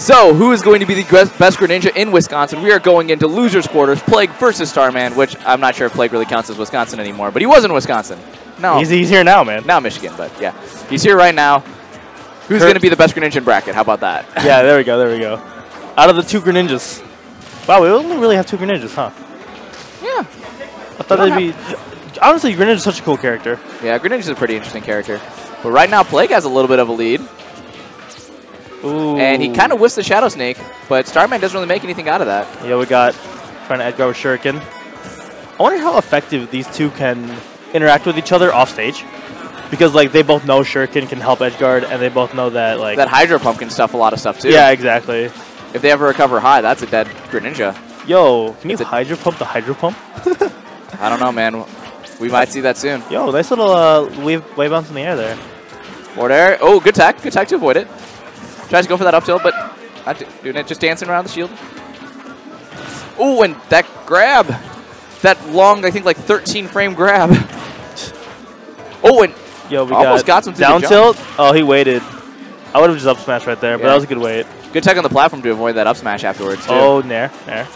So, who is going to be the best Greninja in Wisconsin? We are going into losers quarters, Plague versus Starman, which I'm not sure if Plague really counts as Wisconsin anymore, but he was in Wisconsin. No, He's, he's here now, man. now Michigan, but yeah, he's here right now. Who's going to be the best Greninja in bracket? How about that? yeah, there we go, there we go. Out of the two Greninjas. Wow, we only really have two Greninjas, huh? Yeah, I thought they'd be... Honestly, Greninja's such a cool character. yeah, Greninja's a pretty interesting character. But right now, Plague has a little bit of a lead, Ooh. and he kind of whiffs the Shadow Sneak, but Starman doesn't really make anything out of that. Yeah, we got trying to Edgeguard with Shuriken. I wonder how effective these two can interact with each other off stage. Because like they both know Shuriken can help Edgeguard, and they both know that like That Hydro Pump can stuff a lot of stuff too. yeah, exactly. If they ever recover high, that's a dead Greninja. Yo, can you It's a- Hydro Pump the Hydro Pump? I don't know, man. We might see that soon. Yo, nice little uh, wave wave bounce in the air there. Forward air. Oh, good tech. Good tech to avoid it. Tries to go for that up tilt, but not do- doing it. Just dancing around the shield. Oh, and that grab. That long, I think, like 13 frame grab. Oh, and Yo, we Almost got got, some down tilt. Oh, he waited. I would have just up smash right there, but that was a good wait. good tech on the platform to avoid that up smash afterwards, too. Oh, nair, nair.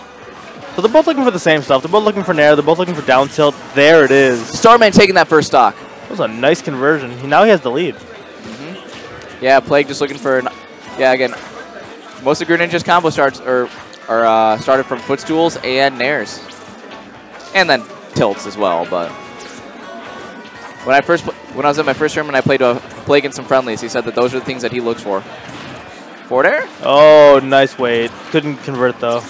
So they're both looking for the same stuff. They're both looking for nair. They're both looking for down tilt. There it is. Starman taking that first stock. That was a nice conversion. He, now he has the lead. Mm-hmm. Yeah, Plague just looking for. An, yeah, again, most of Greninja's combo starts are are uh, started from footstools and nairs, and then tilts as well. But when I first when I was at my first tournament, I played a Plague and some friendlies. He said that those are the things that he looks for. Forward air. Oh, nice wait. Couldn't convert though.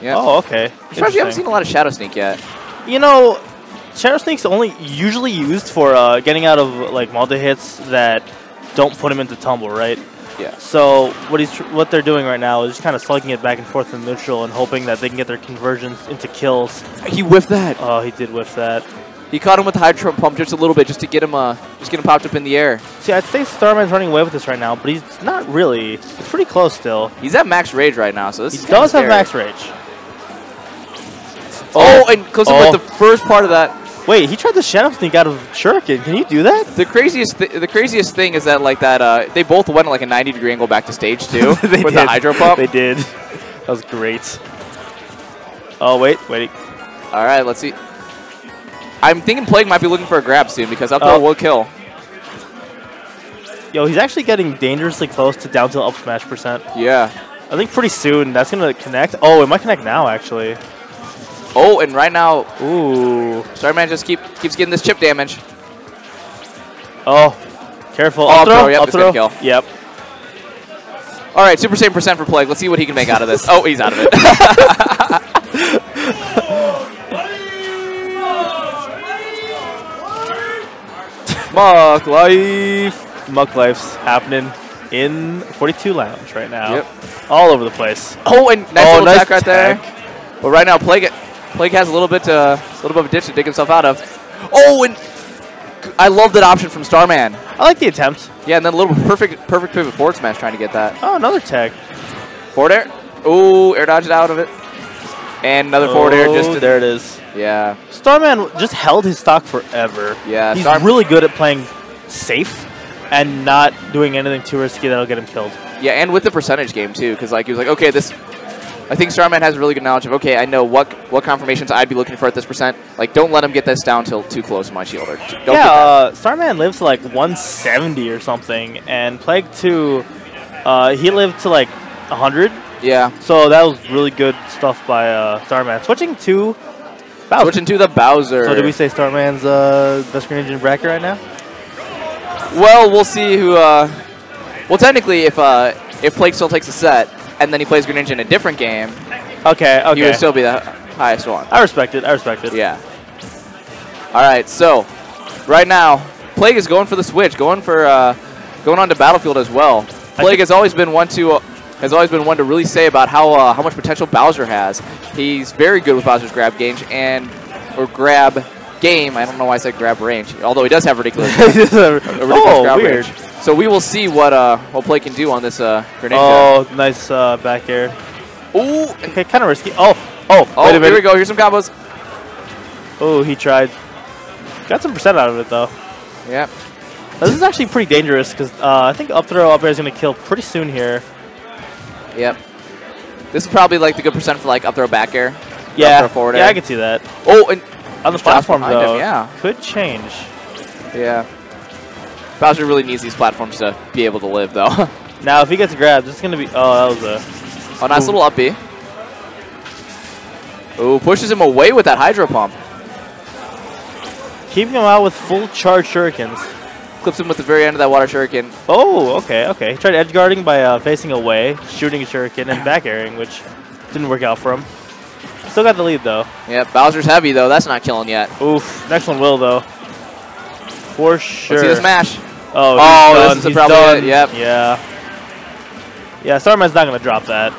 Yeah. Oh, okay. Surprised you haven't seen a lot of Shadow Sneak yet. You know, Shadow Sneak's only usually used for uh, getting out of like multi hits that don't put him into tumble, right? Yeah. So what he's tr- what they're doing right now is just kind of slugging it back and forth in neutral and hoping that they can get their conversions into kills. He whiffed that. Oh, he did whiff that. He caught him with the Hydro Pump just a little bit, just to get him uh, just get him popped up in the air. See, I'd say Starman's running away with this right now, but he's not really. It's pretty close still. He's at max rage right now, so this He does have max rage. Oh, and close Oh. with the first part of that. Wait, he tried to Shadow Sneak out of Shuriken. Can you do that? The craziest, th- the craziest thing is that like that, uh, they both went like a 90 degree angle back to stage two with did. the hydro pump. They did. That was great. Oh wait, wait. All right, let's see. I'm thinking Plague might be looking for a grab soon because up Oh. throw will kill. Yo, he's actually getting dangerously close to down tilt up smash percent. Yeah. I think pretty soon that's gonna connect. Oh, it might connect now actually. Oh, and right now, Ooh. Starman just keep keeps getting this chip damage. Oh, careful. Oh, up throw. throw, yep, gonna throw. kill. Yep. All right, super same percent for Plague. Let's see what he can make out of this. Oh, he's out of it. Muck life. Muck life's happening in 42 Lounge right now. Yep. All over the place. oh, and nice Oh, little nice attack right there. tech. But right now, Plague Plague has a little bit, uh, a little bit of a ditch to dig himself out of. Oh, and I love that option from Starman. I like the attempt. Yeah, and then a little perfect, perfect pivot forward smash trying to get that Oh, another tag. forward air. Oh, air dodged out of it, and another forward air. Just Oh, to, there it is. yeah, Starman just held his stock forever. yeah. He's Star- really good at playing safe and not doing anything too risky that'll get him killed. yeah, and with the percentage game too, because like he was like, okay, this. I think Starman has a really good knowledge of okay, I know what what confirmations I'd be looking for at this percent. Like, don't let him get this down tilt too close to my shield or t- don't yeah, uh, Starman lives to like 170 or something, and Plague 2, uh, he lived to like 100. yeah. So that was really good stuff by uh, Starman. Switching to Bowser. Switching to the Bowser. So did we say Starman's uh, best Greninja engine bracket right now? Well, we'll see who. Uh, well, technically, if uh, if Plague still takes a set and then he plays Greninja in a different game, Okay, okay. he would still be the highest one. I respect it. I respect it. Yeah. All right. So, right now, Plague is going for the switch, going for uh, going on to Battlefield as well. Plague has always been one to. Uh, has always been one to really say about how uh, how much potential Bowser has. He's very good with Bowser's grab gauge and or grab game. I don't know why I said grab range, although he does have ridiculous, ridiculous oh, weird. range. So we will see what uh what Plague can do on this uh grenade. Oh, nice uh, back air. Ooh, Okay, kind of risky. Oh, oh, oh, wait a here we go. Here's some combos. Oh, he tried. Got some percent out of it though. Yeah. This is actually pretty dangerous because uh, I think up throw up air is going to kill pretty soon here. Yep. This is probably like the good percent for like up throw back air. Yeah, throw forward yeah. I can see that. Oh, and On the platform behind him, though, yeah. could change. yeah. Bowser really needs these platforms to be able to live, though. Now, if he gets grabbed, it's gonna be. Oh, that was a. oh, nice Ooh. little up B. Ooh, pushes him away with that Hydro Pump. Keeping him out with full charge shurikens. Clips him with the very end of that Water Shuriken. Oh, okay, okay. He tried edge guarding by uh, facing away, shooting a shuriken, and back airing, which didn't work out for him. Still got the lead though. Yeah, Bowser's heavy, though. That's not killing yet. Oof. Next one will though. For sure. Let's see the smash. Oh, Oh, he's this is probably done. it, yep. Yeah. Yeah, Starman's not gonna drop that.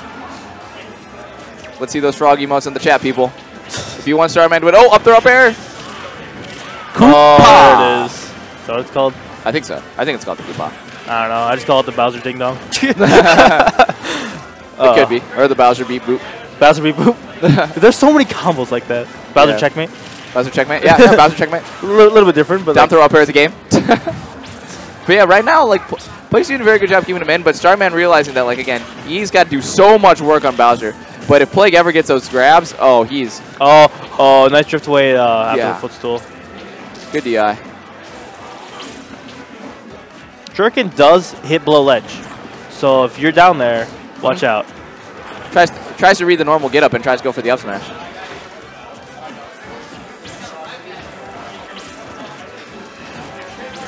Let's see those frog emotes in the chat, people. If you want Starman to win, oh, up throw up air. Oh, Koopa. there it is. Is that what it's called? I think so. I think it's called the Koopa. I don't know. I just call it the Bowser Ding Dong. It Uh, could be. Or the Bowser beat boop. Bowser beat boop. There's so many combos like that. Bowser Yeah. checkmate. Bowser checkmate. Yeah, yeah Bowser checkmate. A little, bit different, but Down like, throw up air is the game. But yeah, right now, like, Plague's doing a very good job keeping him in, but Starman realizing that, like, again, he's got to do so much work on Bowser. But if Plague ever gets those grabs, oh, he's oh, oh, nice drift away uh, after Yeah. the footstool. good DI. Shuriken does hit below ledge, so if you're down there, watch Mm-hmm. out. Tries tries to read the normal get up and tries to go for the up smash.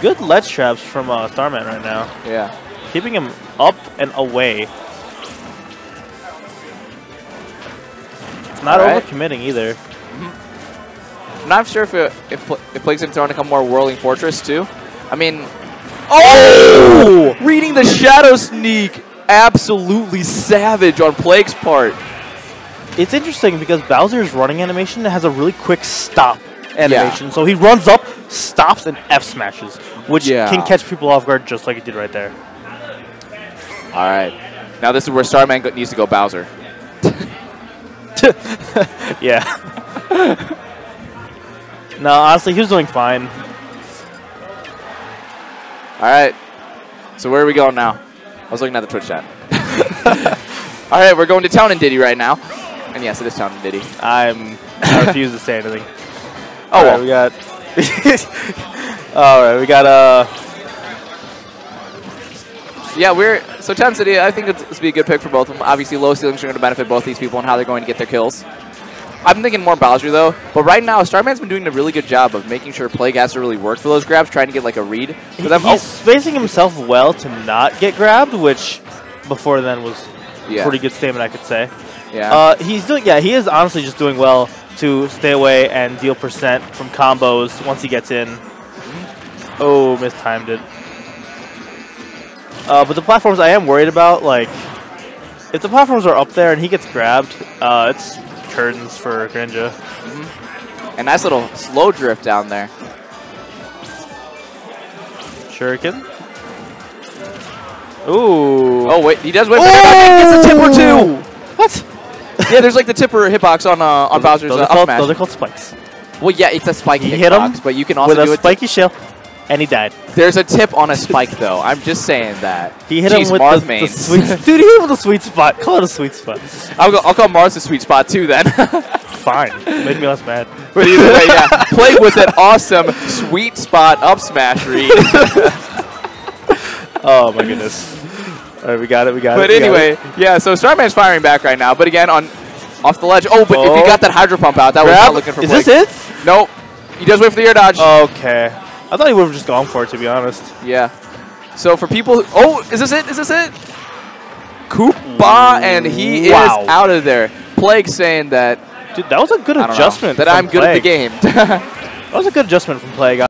Good ledge traps from uh, Starman right now, Yeah. keeping him up and away. Not Alright. overcommitting either. I'm not sure if it, if Pl- if Plague's gonna throw in a couple more Whirling Fortress too. I mean, oh, reading the Shadow Sneak, absolutely savage on Plague's part. It's interesting because Bowser's running animation has a really quick stop animation. So he runs up, stops, and F smashes, which Yeah. can catch people off guard just like he did right there. All right, now this is where Starman needs to go Bowser. Yeah. no, honestly, he was doing fine. All right, so where are we going now? I was looking at the Twitch chat. All right, we're going to Town and Diddy right now. And yes, it is Town and Diddy. I'm I refuse to say anything. Oh, All right, well. we got. All right, we got uh. Yeah, we're so Town City. I think it's, this be a good pick for both of them. Obviously, low ceilings are going to benefit both these people and how they're going to get their kills. I'm thinking more Bowser though, but right now Starman's been doing a really good job of making sure Plague has to really work for those grabs, trying to get like a read. He, For them. he's spacing himself well to not get grabbed, which before then was oh, yeah, pretty good statement, I could say. yeah. Uh, he's doing, yeah, he is honestly just doing well to stay away and deal percent from combos once he gets in. Oh, mistimed it. Uh, but the platforms I am worried about, like, if the platforms are up there and he gets grabbed, uh, it's curtains for Greninja. A nice little slow drift down there. Shuriken. Ooh. Oh wait, he does win. Gets a tip or two. Yeah, there's like the tipper hitbox on uh, on Bowser's those, uh, are up called, smash. those are called spikes. Well, yeah, it's a spike He hit hitbox, him but you can also With do a it. spiky shell, and he died. There's a tip on a spike though. I'm just saying that. He hit Jeez, him with Marth the, the sweet. Dude, he hit him with a sweet spot. Call it a sweet spot. I'll, go, I'll call Mars the sweet spot too then. Fine. Make me less mad. but either way, yeah, play with an awesome sweet spot up smash read. Oh my goodness. All right, we got it. We got but it. But anyway, yeah. So Starman's firing back right now, but again on off the ledge. Oh, but if Oh. he got that hydro pump out, that it. was Grab. not looking for. Is Blake. this it? Nope. He does wait for the air dodge. Okay. I thought he would have just gone for it, to be honest. Yeah. So for people, who, oh, is this it? Is this it? Koopa, and he Wow. is out of there. Plague saying that Dude, that was a good adjustment. know, that I'm good at the game. That was a good adjustment from Plague,